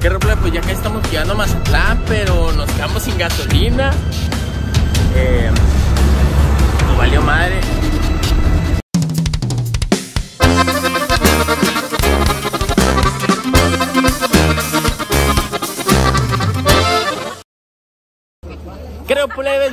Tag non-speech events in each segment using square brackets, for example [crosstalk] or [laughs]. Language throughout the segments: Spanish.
¿Qué roble? Pues ya que estamos llegando a Mazatlán, pero nos quedamos sin gasolina. Eh, nos valió madre.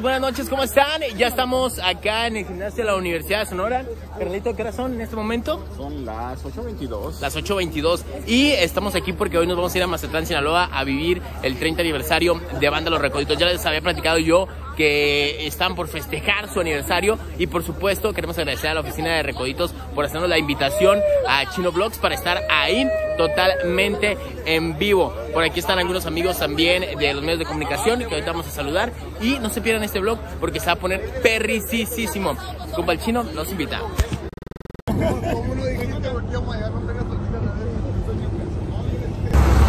Buenas noches, ¿cómo están? Ya estamos acá en el gimnasio de la Universidad de Sonora. Carlito, ¿qué hora son en este momento? Son las 8.22. Las 8.22 y estamos aquí porque hoy nos vamos a ir a Mazatlán, Sinaloa a vivir el 30 aniversario de Banda Los Recoditos. Ya les había platicado yo que están por festejar su aniversario y por supuesto queremos agradecer a la oficina de Recoditos por hacernos la invitación a Chino Vlogs para estar ahí totalmente en vivo. Por aquí están algunos amigos también de los medios de comunicación que ahorita vamos a saludar y no se pierdan este vlog porque se va a poner perricisísimo. Compa el Chino nos invita.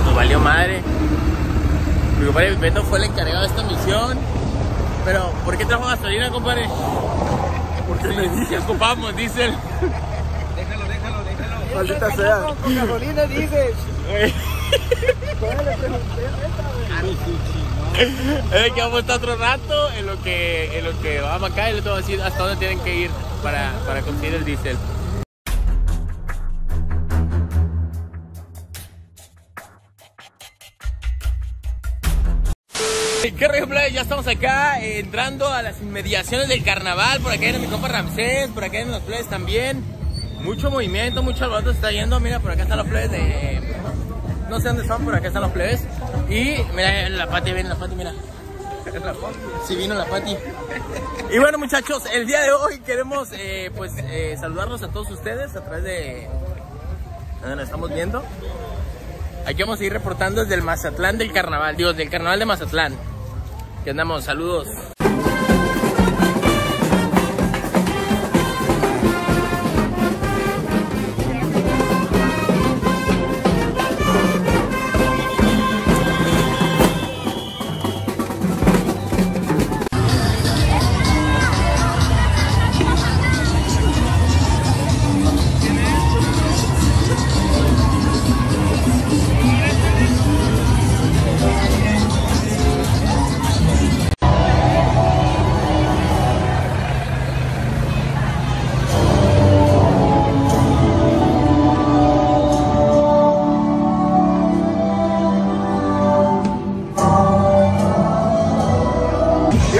Nos valió madre. Mi compadre Pipeto fue el encargado de esta misión. Pero, ¿por qué trajo gasolina, compadre? Porque le dije, ocupamos diésel. Déjalo, déjalo, déjalo. Maldita sea. Con gasolina dices. [laughs] Es que vamos a estar otro rato en lo que, en lo que vamos acá y les voy a decir hasta dónde tienen que ir para, para conseguir el diésel. ¿Qué plebe? Ya estamos acá eh, entrando a las inmediaciones del carnaval. Por acá viene mi compa Ramsés, por acá vienen los plebes también. Mucho movimiento, mucho alboroto se está yendo. Mira, por acá están los plebes de. No sé dónde son, por acá están los plebes. Y mira, la Pati, viene la Pati, mira. [laughs] Sí, vino la Pati. Y bueno, muchachos, el día de hoy queremos eh, pues eh, saludarlos a todos ustedes a través de. donde nos estamos viendo. Aquí vamos a ir reportando desde el Mazatlán del carnaval, digo, del carnaval de Mazatlán. Que andamos, saludos.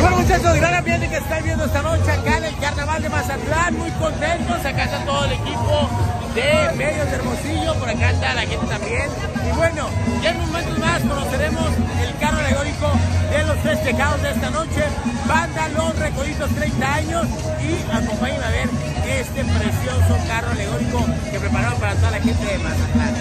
Bueno muchachos, gran ambiente que están viendo esta noche acá en el Carnaval de Mazatlán, muy contentos, acá está todo el equipo de Medios Hermosillo, por acá está la gente también. Y bueno, ya en momentos más conoceremos el carro alegórico de los festejados de esta noche, Banda Los Recoditos 30 años y acompáñenme a ver este precioso carro alegórico que prepararon para toda la gente de Mazatlán.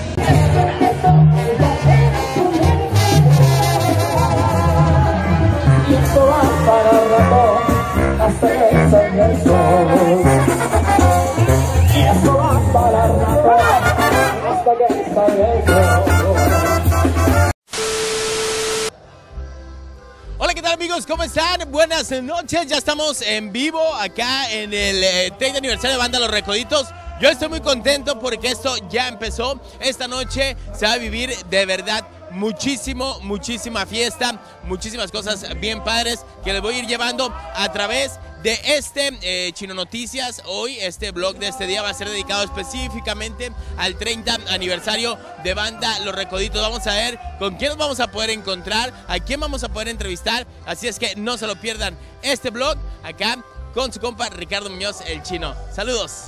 Hola, ¿qué tal amigos? ¿Cómo están? Buenas noches, ya estamos en vivo acá en el eh, 30 aniversario de Banda Los Recoditos. Yo estoy muy contento porque esto ya empezó. Esta noche se va a vivir de verdad muchísimo, muchísima fiesta, muchísimas cosas bien padres que les voy a ir llevando a través de este eh, Chino Noticias. Hoy este blog de este día va a ser dedicado específicamente al 30 aniversario de Banda Los Recoditos. Vamos a ver con quién nos vamos a poder encontrar, a quién vamos a poder entrevistar. Así es que no se lo pierdan este blog acá con su compa Ricardo Muñoz, el chino. Saludos.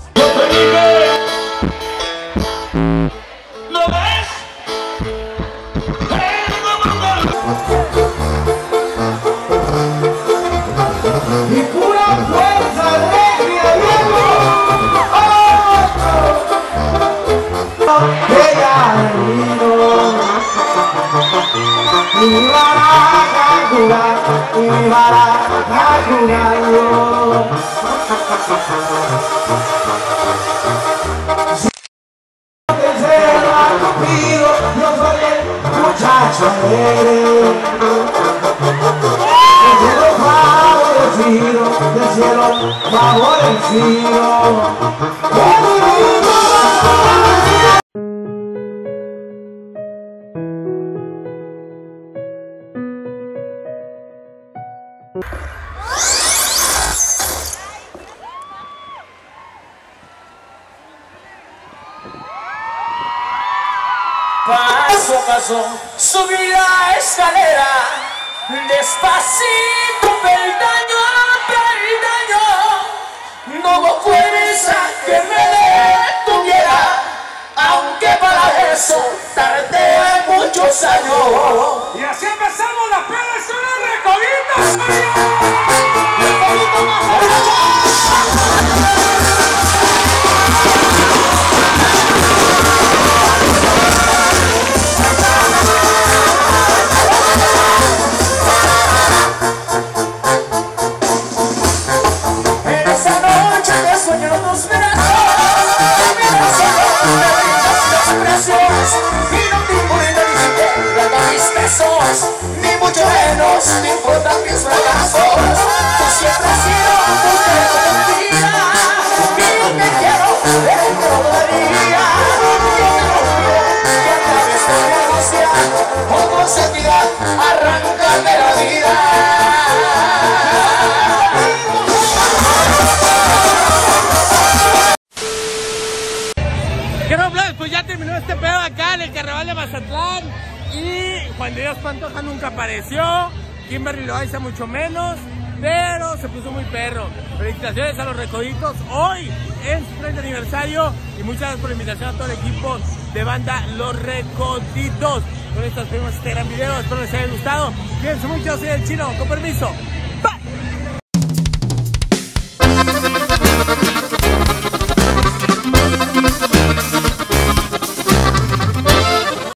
Se lo ha comido, yo soy el muchacho cielo favorecido, del cielo favorecido. Paso a paso, subí la escalera, despacito, peldaño a peldaño, no hubo fuerza que me detuviera, aunque para eso tardé muchos años. Y así empezamos la peda, son los recoditos. En esa noche te sueño tus brazos, ni mucho menos te importan mis fracasos. Tú siempre has sido mujer de mi vida y te quiero, quiero todavía. Yo te confío que a través de mi angustia o conseguirá arrancarme la vida. ¿Qué no, Flash? Pues ya terminó este pedo acá en el Carnaval de Mazatlán. Y Juan de Dios Pantoja nunca apareció. Kimberly Loaiza mucho menos. Pero se puso muy perro. Felicitaciones a los recoditos. Hoy es su 30 aniversario. Y muchas gracias por la invitación a todo el equipo de banda Los Recoditos. Con esto hacemos este gran video. Espero les haya gustado. Cuídense mucho. Soy el chino. Con permiso.